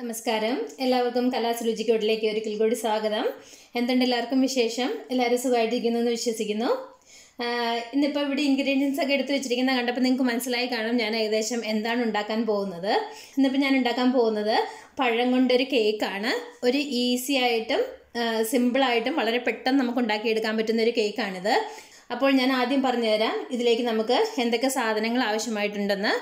നമസ്കാരം. എല്ലാവർക്കും കലാസുരുചിക്കോട്ടിലേക്ക് ഒരിക്കൽ കൂടി സ്വാഗതം. എന്തുണ്ട് എല്ലാവർക്കും വിശേഷം? എല്ലാവരും സുഖമായിട്ടിരിക്കുന്നു എന്ന് വിശ്വസിക്കുന്നു. ഇന്നിപ്പോൾ ഇവിടെ ഇൻഗ്രീഡിയൻസ് ഒക്കെ എടുത്ത് വെച്ചിരിക്കുന്ന കണ്ടപ്പോൾ നിങ്ങൾക്ക് മനസ്സിലായി കാണും ഞാൻ ഏകദേശം എന്താണ് ഉണ്ടാക്കാൻ പോകുന്നത്. ഇന്നിപ്പോൾ ഞാൻ ഉണ്ടാക്കാൻ പോകുന്നത് പഴം കൊണ്ടൊരു കേക്കാണ് ഒരു ഈസി ആയിട്ടും സിമ്പിളായിട്ടും വളരെ പെട്ടെന്ന് നമുക്ക് ഉണ്ടാക്കിയെടുക്കാൻ പറ്റുന്ന ഒരു കേക്കാണിത് അപ്പോൾ ഞാൻ ആദ്യം പറഞ്ഞുതരാം. ഇതിലേക്ക് നമുക്ക് എന്തൊക്കെ സാധനങ്ങൾ ആവശ്യമായിട്ടുണ്ടെന്ന്.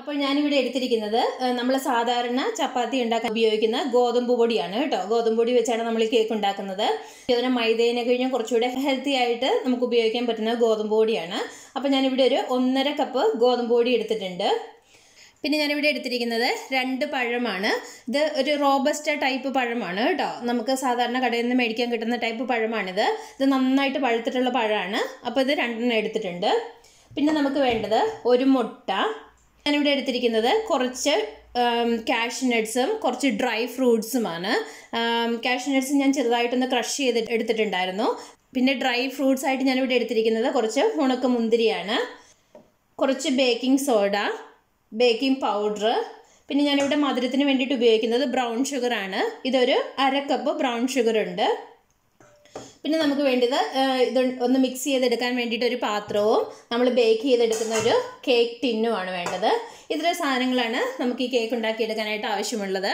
അപ്പോൾ ഞാനിവിടെ എടുത്തിരിക്കുന്നത് നമ്മൾ സാധാരണ ചപ്പാത്തി ഉണ്ടാക്കാൻ ഉപയോഗിക്കുന്ന ഗോതമ്പ് പൊടിയാണ് കേട്ടോ. ഗോതമ്പ് പൊടി വെച്ചാണ് നമ്മൾ കേക്ക് ഉണ്ടാക്കുന്നത്. അതുപോലെ മൈദേനെ കഴിഞ്ഞാൽ കുറച്ചുകൂടെ ഹെൽത്തി ആയിട്ട് നമുക്ക് ഉപയോഗിക്കാൻ പറ്റുന്ന ഗോതമ്പ് പൊടിയാണ്. അപ്പോൾ ഞാനിവിടെ ഒരു ഒന്നര കപ്പ് ഗോതമ്പ് പൊടി എടുത്തിട്ടുണ്ട്. പിന്നെ ഞാനിവിടെ എടുത്തിരിക്കുന്നത് രണ്ട് പഴമാണ്. ഇത് ഒരു റോബസ്റ്റ ടൈപ്പ് പഴമാണ് കേട്ടോ. നമുക്ക് സാധാരണ കടയിൽ നിന്ന് മേടിക്കാൻ കിട്ടുന്ന ടൈപ്പ് പഴമാണിത്. ഇത് നന്നായിട്ട് പഴുത്തിട്ടുള്ള പഴമാണ്. അപ്പോൾ ഇത് രണ്ടെണ്ണം എടുത്തിട്ടുണ്ട്. പിന്നെ നമുക്ക് വേണ്ടത് ഒരു മുട്ട. ഞാനിവിടെ എടുത്തിരിക്കുന്നത് കുറച്ച് കാഷ്നട്സും കുറച്ച് ഡ്രൈ ഫ്രൂട്ട്സുമാണ് നട്ട്സ് ഞാൻ ചെറുതായിട്ടൊന്ന് ക്രഷ് ചെയ്ത് എടുത്തിട്ടുണ്ടായിരുന്നു. പിന്നെ ഡ്രൈ ഫ്രൂട്ട്സ് ആയിട്ട് ഞാനിവിടെ എടുത്തിരിക്കുന്നത് കുറച്ച് ഉണക്ക മുന്തിരിയാണ് കുറച്ച് ബേക്കിംഗ് സോഡ ബേക്കിംഗ് പൗഡർ. പിന്നെ ഞാനിവിടെ മധുരത്തിന് വേണ്ടിയിട്ട് ഉപയോഗിക്കുന്നത് ബ്രൗൺ ഷുഗറാണ് ഇതൊരു അര കപ്പ് ബ്രൗൺ ഷുഗർ ഉണ്ട്. പിന്നെ നമുക്ക് വേണ്ടത് ഇത് ഒന്ന് മിക്സ് ചെയ്തെടുക്കാൻ വേണ്ടിയിട്ട് ഒരു പാത്രവും നമ്മൾ ബേക്ക് ചെയ്തെടുക്കുന്ന ഒരു കേക്ക് ടിന്നുമാണ് വേണ്ടത്. ഇത്ര സാധനങ്ങളാണ് നമുക്ക് ഈ കേക്ക് ഉണ്ടാക്കിയെടുക്കാനായിട്ട് ആവശ്യമുള്ളത്.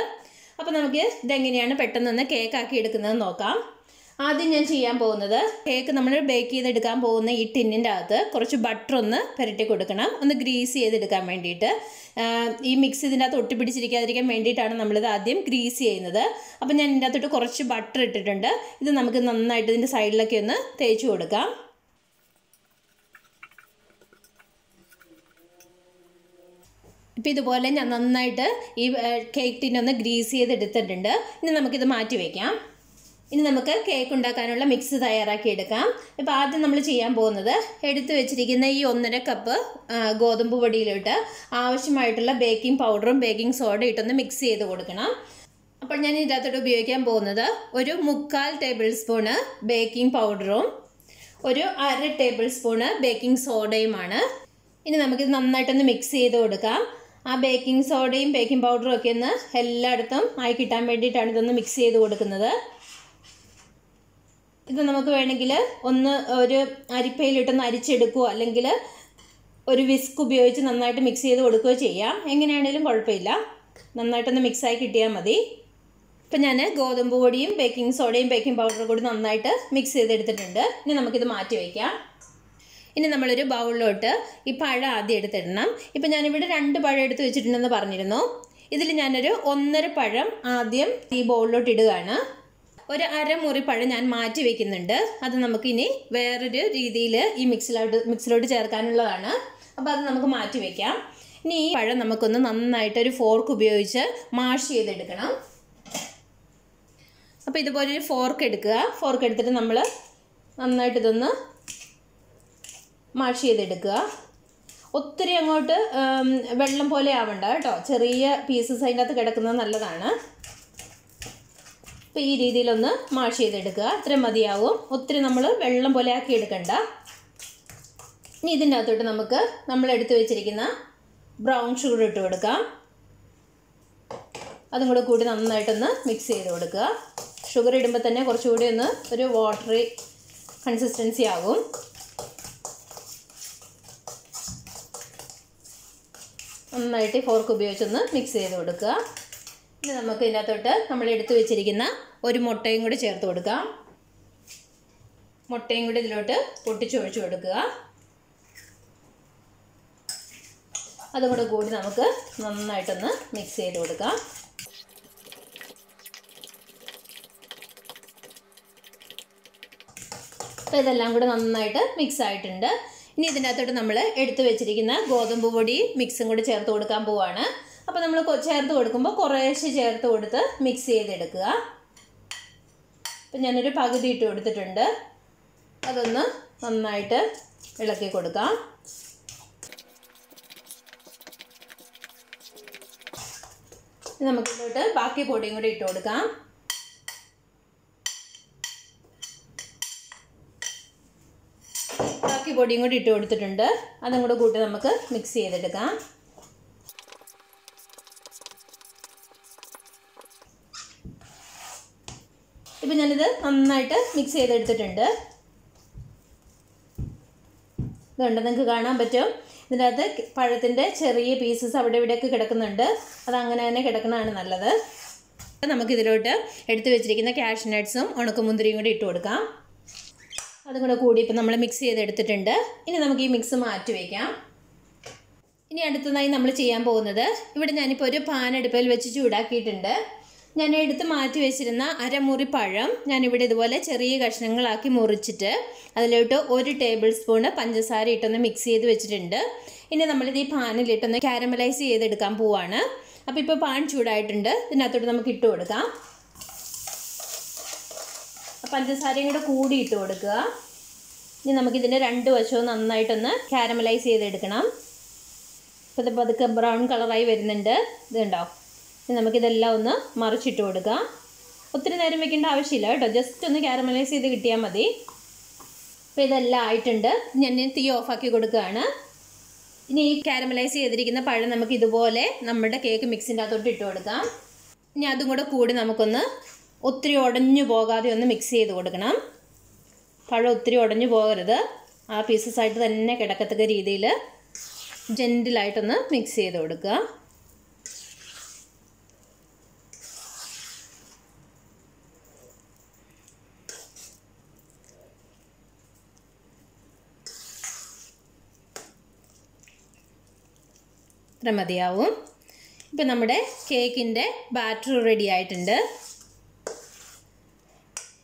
അപ്പോൾ നമുക്ക് ഇതെങ്ങനെയാണ് പെട്ടെന്നൊന്ന് കേക്ക് ആക്കി എടുക്കുന്നത് നോക്കാം. ആദ്യം ഞാൻ ചെയ്യാൻ പോകുന്നത് കേക്ക് നമ്മൾ ബേക്ക് ചെയ്തെടുക്കാൻ പോകുന്ന ഈ ടിന്നിന്റെ അകത്ത് കുറച്ച് ബട്ടർ ഒന്ന് പുരട്ടി കൊടുക്കണം. ഒന്ന് ഗ്രീസ് ചെയ്തെടുക്കാൻ വേണ്ടിയിട്ട്. ഈ മിക്സ് ഇതിന്റെ അകത്ത് ഒട്ടിപ്പിടിച്ചിരിക്കാതിരിക്കാൻ വേണ്ടിയിട്ടാണ് നമ്മളിത് ആദ്യം ഗ്രീസ് ചെയ്യുന്നത്. അപ്പോൾ ഞാൻ ഇതിന്റെ അകത്തോട്ട് കുറച്ച് ബട്ടർ ഇട്ടിട്ടുണ്ട്. ഇത് നമുക്ക് നന്നായിട്ട് ഇതിന്റെ സൈഡിലൊക്കെ ഒന്ന് തേച്ച് കൊടുക്കാം. ഇപ്പം ഇതുപോലെ ഞാൻ നന്നായിട്ട് ഈ കേക്ക് ടിന്നൊന്ന് ഗ്രീസ് ചെയ്തെടുത്തിട്ടുണ്ട്. ഇനി നമുക്കിത് മാറ്റി വയ്ക്കാം ഇനി നമുക്ക് കേക്ക് ഉണ്ടാക്കാനുള്ള മിക്സ് തയ്യാറാക്കി എടുക്കാം. ഇപ്പോൾ ആദ്യം നമ്മൾ ചെയ്യാൻ പോകുന്നത് എടുത്തു വെച്ചിരിക്കുന്ന ഈ ഒന്നര കപ്പ് ഗോതമ്പ് പൊടിയിലിട്ട് ആവശ്യമായിട്ടുള്ള ബേക്കിംഗ് പൗഡറും ബേക്കിംഗ് സോഡയും ഇട്ടൊന്ന് മിക്സ് ചെയ്ത് കൊടുക്കണം. അപ്പോൾ ഞാൻ ഇതിനകത്തോട്ട് ഉപയോഗിക്കാൻ പോകുന്നത് ഒരു മുക്കാൽ ടേബിൾ സ്പൂണ് ബേക്കിംഗ് പൗഡറും ഒരു അര ടേബിൾ സ്പൂണ് ബേക്കിംഗ് സോഡയുമാണ് ഇനി നമുക്കിത് നന്നായിട്ടൊന്ന് മിക്സ് ചെയ്ത് കൊടുക്കാം. ആ ബേക്കിംഗ് സോഡയും ബേക്കിംഗ് പൗഡറും ഒക്കെ ഒന്ന് എല്ലായിടത്തും ആയി കിട്ടാൻ വേണ്ടിയിട്ടാണ് ഇതൊന്ന് മിക്സ് ചെയ്ത് കൊടുക്കുന്നത്. ഇത് നമുക്ക് വേണമെങ്കിൽ ഒന്ന് ഒരു അരിപ്പയിലിട്ടൊന്ന് അരിച്ചെടുക്കുകയോ അല്ലെങ്കിൽ ഒരു വിസ്ക് ഉപയോഗിച്ച് നന്നായിട്ട് മിക്സ് ചെയ്ത് കൊടുക്കുകയോ ചെയ്യാം. എങ്ങനെയാണേലും കുഴപ്പമില്ല. നന്നായിട്ടൊന്ന് മിക്സായി കിട്ടിയാൽ മതി. ഇപ്പം ഞാൻ ഗോതമ്പ് പൊടിയും ബേക്കിംഗ് സോഡയും ബേക്കിംഗ് പൗഡറും കൂടി നന്നായിട്ട് മിക്സ് ചെയ്തെടുത്തിട്ടുണ്ട്. ഇനി നമുക്കിത് മാറ്റി വയ്ക്കാം. ഇനി നമ്മളൊരു ബൗളിലോട്ട് ഈ പഴം ആദ്യം എടുത്തിടണം. ഇപ്പം ഞാനിവിടെ രണ്ട് പഴം എടുത്ത് വെച്ചിട്ടുണ്ടെന്ന് പറഞ്ഞിരുന്നു. ഇതിൽ ഞാനൊരു ഒന്നര പഴം ആദ്യം ഈ ബൗളിലോട്ട് ഇടുകയാണ്. ഒരു അരമുറി പഴം ഞാൻ മാറ്റി വെക്കുന്നുണ്ട്. അത് നമുക്കിനി വേറൊരു രീതിയിൽ ഈ മിക്സിലോട്ട് മിക്സിലോട്ട് ചേർക്കാനുള്ളതാണ്. അപ്പോൾ അത് നമുക്ക് മാറ്റി വെക്കാം. ഇനി ഈ പഴം നമുക്കൊന്ന് നന്നായിട്ട് ഒരു ഫോർക്ക് ഉപയോഗിച്ച് മാഷ് ചെയ്തെടുക്കണം. അപ്പോൾ ഇതുപോലെ ഒരു ഫോർക്ക് എടുക്കുക. ഫോർക്ക് എടുത്തിട്ട് നമ്മൾ നന്നായിട്ട് ഇതൊന്ന് മാഷ് ചെയ്തെടുക്കുക. ഒത്തിരി അങ്ങോട്ട് വെള്ളം പോലെ ആവണ്ട കേട്ടോ. ചെറിയ പീസസ് അതിന്റെ അകത്ത് കിടക്കുന്നത് നല്ലതാണ്. അപ്പോൾ ഈ രീതിയിലൊന്ന് മാഷ് ചെയ്തെടുക്കുക. അത്രയും മതിയാവും. ഒത്തിരി നമ്മൾ വെള്ളം പോലെ ആക്കി എടുക്കണ്ട ഇനി ഇതിന്റെ അകത്തോട്ട് നമുക്ക് നമ്മൾ എടുത്തു വെച്ചിരിക്കുന്ന ബ്രൗൺ ഷുഗർ ഇട്ട് കൊടുക്കാം. അതും കൂടെ കൂടി നന്നായിട്ടൊന്ന് മിക്സ് ചെയ്ത് കൊടുക്കുക. ഷുഗർ ഇടുമ്പോൾ തന്നെ കുറച്ചുകൂടി ഒന്ന് ഒരു വാട്ടറി കൺസിസ്റ്റൻസി ആകും നന്നായിട്ട് ഫോർക്ക് ഉപയോഗിച്ചൊന്ന് മിക്സ് ചെയ്ത് കൊടുക്കുക. ഇനി നമുക്ക് ഇതിനകത്തോട്ട് നമ്മൾ എടുത്തു വെച്ചിരിക്കുന്ന ഒരു മുട്ടയും കൂടി ചേർത്ത് കൊടുക്കാം. മുട്ടയും കൂടി ഇതിലോട്ട് പൊട്ടിച്ചൊഴിച്ചു കൊടുക്കുക. അതും കൂടെ കൂടി നമുക്ക് നന്നായിട്ടൊന്ന് മിക്സ് ചെയ്ത് കൊടുക്കാം. അപ്പോൾ ഇതെല്ലാം കൂടെ നന്നായിട്ട് മിക്സ് ആയിട്ടുണ്ട്. ഇനി ഇതിനകത്തോട്ട് നമ്മൾ എടുത്തു വെച്ചിരിക്കുന്ന ഗോതമ്പ് പൊടി മിക്സും കൂടി ചേർത്ത് കൊടുക്കാൻ പോവാണ്. അപ്പോൾ നമ്മൾ ചേർത്ത് കൊടുക്കുമ്പോൾ കുറേശ്ശെ ചേർത്ത് കൊടുത്ത് മിക്സ് ചെയ്തെടുക്കുക. അപ്പം ഞാനൊരു പകുതി ഇട്ട് കൊടുത്തിട്ടുണ്ട്. അതൊന്ന് നന്നായിട്ട് ഇളക്കി കൊടുക്കാം. നമുക്കിങ്ങോട്ട് ബാക്കി പൊടിയും കൂടി ഇട്ട് കൊടുക്കാം. ബാക്കി പൊടിയും കൂടി ഇട്ട് കൊടുത്തിട്ടുണ്ട്. അതും കൂടെ കൂട്ടി നമുക്ക് മിക്സ് ചെയ്തെടുക്കാം. ഇപ്പം ഞാനിത് നന്നായിട്ട് മിക്സ് ചെയ്തെടുത്തിട്ടുണ്ട്. ഇതുണ്ട് നിങ്ങൾക്ക് കാണാൻ പറ്റും. ഇതിന്റെ അകത്ത് പഴത്തിന്റെ ചെറിയ പീസസ് അവിടെ ഇവിടെയൊക്കെ കിടക്കുന്നുണ്ട്. അത് അങ്ങനെ തന്നെ കിടക്കുന്നതാണ് നല്ലത്. നമുക്കിതിലോട്ട് എടുത്തു വെച്ചിരിക്കുന്ന ക്യാഷ് നട്ട്സും ഉണക്കമുന്തിരിയും കൂടി ഇട്ട് കൊടുക്കാം. അതും കൂടെ കൂടി ഇപ്പം നമ്മൾ മിക്സ് ചെയ്തെടുത്തിട്ടുണ്ട്. ഇനി നമുക്ക് ഈ മിക്സ് മാറ്റി വയ്ക്കാം ഇനി അടുത്തതായി നമ്മൾ ചെയ്യാൻ പോകുന്നത് ഇവിടെ ഞാനിപ്പോൾ ഒരു പാൻ അടുപ്പിൽ വെച്ച് ചൂടാക്കിയിട്ടുണ്ട്. ഞാൻ എടുത്ത് മാറ്റി വെച്ചിരുന്ന അരമുറി പഴം ഞാനിവിടെ ഇതുപോലെ ചെറിയ കഷ്ണങ്ങളാക്കി മുറിച്ചിട്ട് അതിലോട്ട് ഒരു ടേബിൾ സ്പൂണ് പഞ്ചസാര ഇട്ടൊന്ന് മിക്സ് ചെയ്ത് വെച്ചിട്ടുണ്ട്. ഇനി നമ്മളിത് ഈ പാനിലിട്ടൊന്ന് കാരമലൈസ് ചെയ്തെടുക്കാൻ പോവാണ്. അപ്പോൾ ഇപ്പോൾ പാൻ ചൂടായിട്ടുണ്ട്. ഇതിനകത്തോട്ട് നമുക്ക് ഇട്ട് കൊടുക്കാം. പഞ്ചസാരയും കൂടെ കൂടി ഇട്ട് കൊടുക്കുക. ഇനി നമുക്കിതിന്റെ രണ്ട് വശവും നന്നായിട്ടൊന്ന് കാരമലൈസ് ചെയ്തെടുക്കണം. ഇപ്പോൾ ഇത് പതുക്കെ ബ്രൗൺ കളറായി വരുന്നുണ്ട്. ഇത് കണ്ടോ? ഇനി നമുക്കിതെല്ലാം ഒന്ന് മറിച്ചിട്ട് കൊടുക്കാം. ഒത്തിരി നേരം വെക്കേണ്ട ആവശ്യമില്ല കേട്ടോ. ജസ്റ്റ് ഒന്ന് കാരമലൈസ് ചെയ്ത് കിട്ടിയാൽ മതി. അപ്പോൾ ഇതെല്ലാം ആയിട്ടുണ്ട്. ഞാൻ തീ ഓഫാക്കി കൊടുക്കുകയാണ്. ഇനി ഈ കാരമലൈസ് ചെയ്തിരിക്കുന്ന പഴം നമുക്ക് ഇതുപോലെ നമ്മുടെ കേക്ക് മിക്സിന്റെ അകത്തോട്ട് ഇട്ട് കൊടുക്കാം. ഇനി അതും കൂടെ കൂടി നമുക്കൊന്ന് ഒത്തിരി ഉടഞ്ഞു പോകാതെ ഒന്ന് മിക്സ് ചെയ്ത് കൊടുക്കണം. പഴം ഒത്തിരി ഉടഞ്ഞു പോകരുത്. ആ പീസസ് ആയിട്ട് തന്നെ കിടക്കത്തക്ക രീതിയിൽ ജെന്റിലായിട്ടൊന്ന് മിക്സ് ചെയ്ത് കൊടുക്കുക. ഇത്ര മതിയാവും. ഇപ്പം നമ്മുടെ കേക്കിന്റെ ബാറ്റർ റെഡി ആയിട്ടുണ്ട്.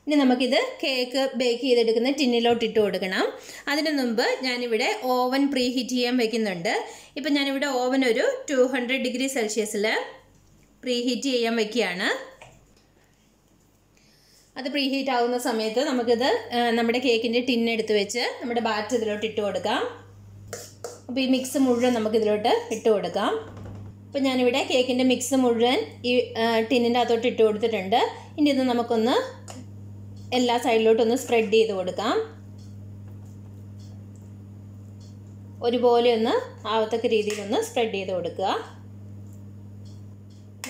ഇനി നമുക്കിത് കേക്ക് ബേക്ക് ചെയ്തെടുക്കുന്ന ടിന്നിലോട്ട് ഇട്ട് കൊടുക്കണം. അതിന് മുമ്പ് ഞാനിവിടെ ഓവൻ പ്രീ ഹീറ്റ് ചെയ്യാൻ വെക്കുന്നുണ്ട്. ഇപ്പം ഞാനിവിടെ ഓവൻ ഒരു ടു ഹൺഡ്രഡ് ഡിഗ്രി സെൽഷ്യസിൽ പ്രീ ഹീറ്റ് ചെയ്യാൻ വെക്കുകയാണ്. അത് പ്രീ ഹീറ്റ് ആവുന്ന സമയത്ത് നമുക്കിത് നമ്മുടെ കേക്കിന്റെ ടിന്നെടുത്ത് വെച്ച് നമ്മുടെ ബാറ്റർ ഇതിലോട്ട് ഇട്ട് കൊടുക്കാം. അപ്പോൾ ഈ മിക്സ് മുഴുവൻ നമുക്ക് ഇതിലോട്ട് ഇട്ട് കൊടുക്കാം. അപ്പോൾ ഞാനിവിടെ കേക്കിന്റെ മിക്സ് മുഴുവൻ ഈ ടിന്നിന്റെ അകത്തോട്ട് ഇട്ട് കൊടുത്തിട്ടുണ്ട്. ഇനി ഇത് നമുക്കൊന്ന് എല്ലാ സൈഡിലോട്ടൊന്ന് സ്പ്രെഡ് ചെയ്ത് കൊടുക്കാം. ഒരുപോലെ ഒന്ന് ആവത്തക്ക രീതിയിലൊന്ന് സ്പ്രെഡ് ചെയ്ത് കൊടുക്കുക.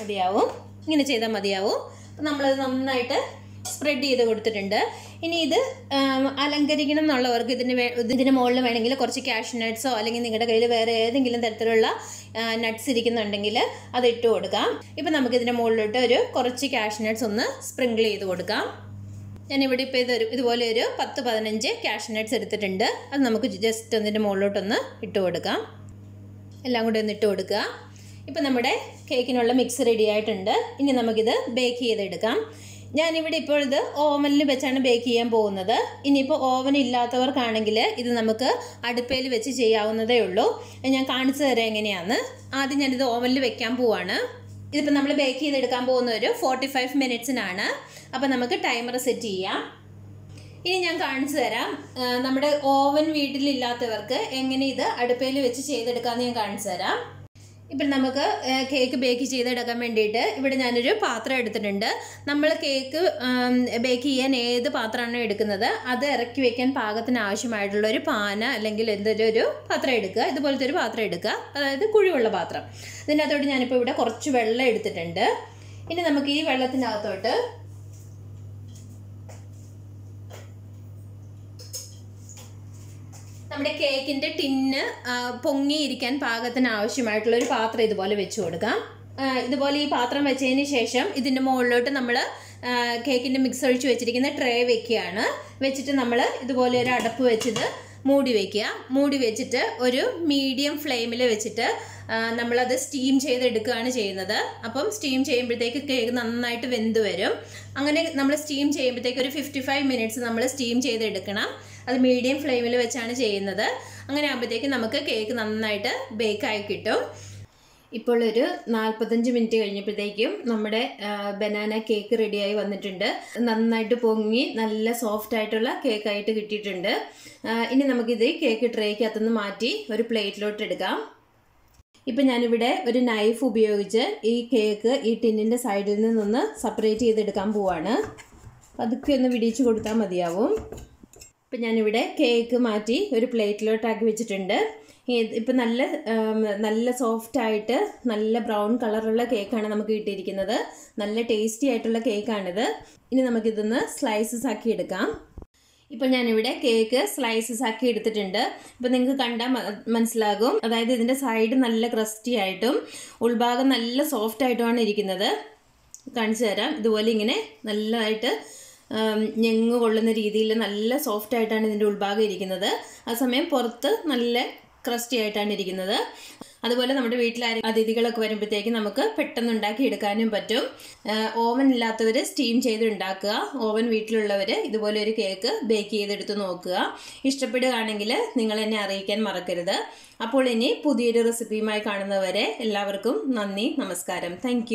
മതിയാവും. ഇങ്ങനെ ചെയ്താൽ മതിയാവും. അപ്പം നമ്മളത് നന്നായിട്ട് സ്പ്രെഡ് ചെയ്ത് കൊടുത്തിട്ടുണ്ട്. ഇനി ഇത് അലങ്കരിക്കണം എന്നുള്ളവർക്ക് ഇതിന് വേ ഇതിന് മുകളിൽ വേണമെങ്കിൽ കുറച്ച് ക്യാഷ് നട്ട്സോ അല്ലെങ്കിൽ നിങ്ങളുടെ കയ്യിൽ വേറെ ഏതെങ്കിലും തരത്തിലുള്ള നട്ട്സ് ഇരിക്കുന്നുണ്ടെങ്കിൽ അത് ഇട്ട് കൊടുക്കാം. ഇപ്പം നമുക്കിതിന്റെ മുകളിലോട്ട് ഒരു കുറച്ച് ക്യാഷ് നട്ട്സ് ഒന്ന് സ്പ്രിങ്കിൾ ചെയ്ത് കൊടുക്കാം. ഞാനിവിടെ ഇപ്പോൾ ഇതൊരു ഇതുപോലെ ഒരു പത്ത് പതിനഞ്ച് ക്യാഷ് നട്ട്സ് എടുത്തിട്ടുണ്ട്. അത് നമുക്ക് ജസ്റ്റ് ഒന്നിന്റെ മുകളിലോട്ടൊന്ന് ഇട്ട് കൊടുക്കാം. എല്ലാം കൂടി ഒന്ന് ഇട്ട് കൊടുക്കുക. ഇപ്പം നമ്മുടെ കേക്കിനുള്ള മിക്സ് റെഡി ആയിട്ടുണ്ട്. ഇനി നമുക്കിത് ബേക്ക് ചെയ്തെടുക്കാം. ഞാനിവിടെ ഇപ്പോൾ ഇത് ഓവനിൽ വെച്ചാണ് ബേക്ക് ചെയ്യാൻ പോകുന്നത്. ഇനിയിപ്പോൾ ഓവൻ ഇല്ലാത്തവർക്കാണെങ്കിൽ ഇത് നമുക്ക് അടുപ്പയിൽ വെച്ച് ചെയ്യാവുന്നതേ ഉള്ളൂ. ഞാൻ കാണിച്ചു തരാം എങ്ങനെയാണ്. ആദ്യം ഞാനിത് ഓവനിൽ വെക്കാൻ പോവാണ്. ഇതിപ്പോൾ നമ്മൾ ബേക്ക് ചെയ്തെടുക്കാൻ പോകുന്ന ഒരു ഫോർട്ടി ഫൈവ് മിനിറ്റ്സിനാണ് അപ്പോൾ നമുക്ക് ടൈമർ സെറ്റ് ചെയ്യാം. ഇനി ഞാൻ കാണിച്ചു തരാം. നമ്മുടെ ഓവൻ വീട്ടിലില്ലാത്തവർക്ക് എങ്ങനെ ഇത് അടുപ്പയിൽ വെച്ച് ചെയ്തെടുക്കാമെന്ന് ഞാൻ കാണിച്ചു തരാം. ഇപ്പം നമുക്ക് കേക്ക് ബേക്ക് ചെയ്തെടുക്കാൻ വേണ്ടിയിട്ട് ഇവിടെ ഞാനൊരു പാത്രം എടുത്തിട്ടുണ്ട്. നമ്മൾ കേക്ക് ബേക്ക് ചെയ്യാൻ ഏത് പാത്രമാണോ എടുക്കുന്നത് അത് ഇറക്കി വെക്കാൻ പാകത്തിന് ആവശ്യമായിട്ടുള്ള ഒരു പാന അല്ലെങ്കിൽ എന്തെങ്കിലും ഒരു പാത്രം എടുക്കുക. ഇതുപോലത്തെ ഒരു പാത്രം എടുക്കുക. അതായത് കുഴിവുള്ള പാത്രം. ഇതിനകത്തോട്ട് ഞാനിപ്പോൾ ഇവിടെ കുറച്ച് വെള്ളം എടുത്തിട്ടുണ്ട്. ഇനി നമുക്ക് ഈ വെള്ളത്തിനകത്തോട്ട് നമ്മുടെ കേക്കിന്റെ ടിന്ന് പൊങ്ങിയിരിക്കാൻ പാകത്തിന് ആവശ്യമായിട്ടുള്ള ഒരു പാത്രം ഇതുപോലെ വെച്ച് കൊടുക്കാം. ഇതുപോലെ ഈ പാത്രം വെച്ചതിന് ശേഷം ഇതിന്റെ മുകളിലോട്ട് നമ്മൾ കേക്കിന്റെ മിക്സ് ഒഴിച്ച് വെച്ചിരിക്കുന്ന ട്രേ വെക്കുകയാണ്. വെച്ചിട്ട് നമ്മൾ ഇതുപോലെ ഒരു അടപ്പ് വെച്ചിട്ട് മൂടി വയ്ക്കുക മൂടി വെച്ചിട്ട് ഒരു മീഡിയം ഫ്ലെയിമിൽ വെച്ചിട്ട് നമ്മളത് സ്റ്റീം ചെയ്തെടുക്കുകയാണ് ചെയ്യുന്നത്. അപ്പം സ്റ്റീം ചെയ്യുമ്പോഴത്തേക്ക് കേക്ക് നന്നായിട്ട് വെന്ത് വരും. അങ്ങനെ നമ്മൾ സ്റ്റീം ചെയ്യുമ്പോഴത്തേക്ക് ഒരു ഫിഫ്റ്റി ഫൈവ് മിനിറ്റ്സ് നമ്മൾ സ്റ്റീം ചെയ്തെടുക്കണം. അത് മീഡിയം ഫ്ലെയിമിൽ വെച്ചാണ് ചെയ്യുന്നത്. അങ്ങനെ ആകുമ്പോഴത്തേക്ക് നമുക്ക് കേക്ക് നന്നായിട്ട് ബേക്കായി കിട്ടും. ഇപ്പോൾ ഒരു നാൽപ്പത്തഞ്ച് മിനിറ്റ് കഴിഞ്ഞപ്പോഴത്തേക്കും നമ്മുടെ ബനാന കേക്ക് റെഡിയായി വന്നിട്ടുണ്ട്. നന്നായിട്ട് പൊങ്ങി നല്ല സോഫ്റ്റ് ആയിട്ടുള്ള കേക്കായിട്ട് കിട്ടിയിട്ടുണ്ട്. ഇനി നമുക്കിത് കേക്ക് ട്രേക്കകത്തുനിന്ന് മാറ്റി ഒരു പ്ലേറ്റിലോട്ട് എടുക്കാം ഇപ്പം ഞാനിവിടെ ഒരു നൈഫ് ഉപയോഗിച്ച് ഈ കേക്ക് ഈ ടിന്നിന്റെ സൈഡിൽ നിന്നൊന്ന് സെപ്പറേറ്റ് ചെയ്തെടുക്കാൻ പോവാണ്. അതൊക്കെ ഒന്ന് വിടിയിച്ച് കൊടുത്താൽ മതിയാവും. ഇപ്പം ഞാനിവിടെ കേക്ക് മാറ്റി ഒരു പ്ലേറ്റിലോട്ടാക്കി വെച്ചിട്ടുണ്ട്. ഇപ്പം നല്ല നല്ല സോഫ്റ്റ് ആയിട്ട് നല്ല ബ്രൗൺ കളറുള്ള കേക്കാണ് നമുക്ക് കിട്ടിയിരിക്കുന്നത്. നല്ല ടേസ്റ്റി ആയിട്ടുള്ള കേക്കാണിത് ഇനി നമുക്കിതൊന്ന് സ്ലൈസസ് ആക്കി എടുക്കാം. ഇപ്പം ഞാനിവിടെ കേക്ക് സ്ലൈസസ് ആക്കി എടുത്തിട്ടുണ്ട്. ഇപ്പം നിങ്ങൾക്ക് കണ്ടാൽ മനസ്സിലാകും. അതായത് ഇതിന്റെ സൈഡ് നല്ല ക്രസ്റ്റി ആയിട്ടും ഉൾഭാഗം നല്ല സോഫ്റ്റ് ആയിട്ടുമാണ് ഇരിക്കുന്നത്. കാണിച്ചു തരാം. ഇതുപോലെ ഇങ്ങനെ നല്ലതായിട്ട് ഞെങ്ങ് കൊള്ളുന്ന രീതിയിൽ നല്ല സോഫ്റ്റ് ആയിട്ടാണ് ഇതിന്റെ ഉൾഭാഗം ഇരിക്കുന്നത്. ആ സമയം പുറത്ത് നല്ല ക്രസ്റ്റി ആയിട്ടാണ് ഇരിക്കുന്നത്. അതുപോലെ നമ്മുടെ വീട്ടിൽ അതിഥികളൊക്കെ വരുമ്പോഴത്തേക്ക് നമുക്ക് പെട്ടെന്ന് ഉണ്ടാക്കി എടുക്കാനും പറ്റും. ഓവൻ ഇല്ലാത്തവർ സ്റ്റീം ചെയ്ത് ഉണ്ടാക്കുക. ഓവൻ വീട്ടിലുള്ളവർ ഇതുപോലെ ഒരു കേക്ക് ബേക്ക് ചെയ്തെടുത്ത് നോക്കുക. ഇഷ്ടപ്പെടുകയാണെങ്കിൽ നിങ്ങൾ എന്നെ അറിയിക്കാൻ മറക്കരുത്. അപ്പോൾ ഇനി പുതിയൊരു റെസിപ്പിയുമായി കാണുന്നവരെ എല്ലാവർക്കും നന്ദി നമസ്കാരം. താങ്ക്